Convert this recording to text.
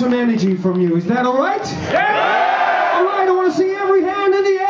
some energy from you. Is that all right? Yeah! All right, I want to see every hand in the air.